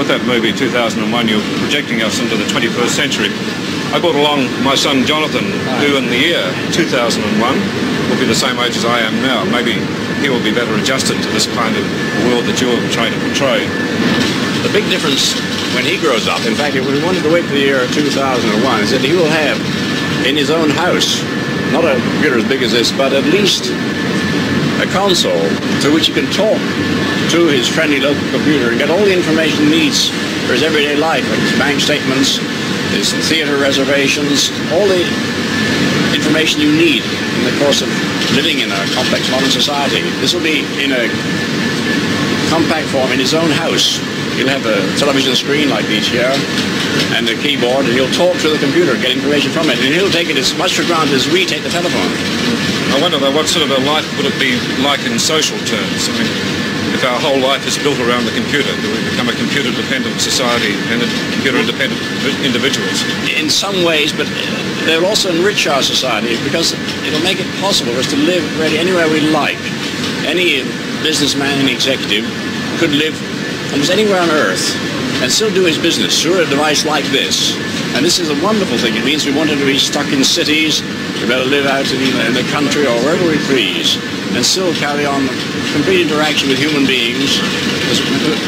With that movie 2001, you're projecting us into the 21st century. I brought along my son Jonathan, who in the year 2001 will be the same age as I am now. Maybe he will be better adjusted to this kind of world that you're trying to portray. The big difference when he grows up, in fact, if we wanted to wait for the year 2001, is that he will have in his own house, not a computer as big as this, but at least a console through which he can talk to his friendly local computer and get all the information he needs for his everyday life, like his bank statements, his theater reservations, all the information you need in the course of living in a complex modern society. This will be in a compact form in his own house. He'll have a television screen like these here and a keyboard and he'll talk to the computer, get information from it, and he'll take it as much for granted as we take the telephone. I wonder though, what sort of a life would it be like in social terms? I mean, if our whole life is built around the computer, do we become a computer-dependent society and computer-dependent individuals? In some ways, but they'll also enrich our society because it'll make it possible for us to live really anywhere we like. Any businessman, any executive could live almost anywhere on Earth and still do his business through a device like this. And this is a wonderful thing. It means we wanted to be stuck in cities, we better live out in, in the country or wherever we please, and still carry on complete interaction with human beings as,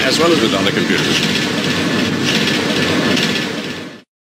as well as with other computers.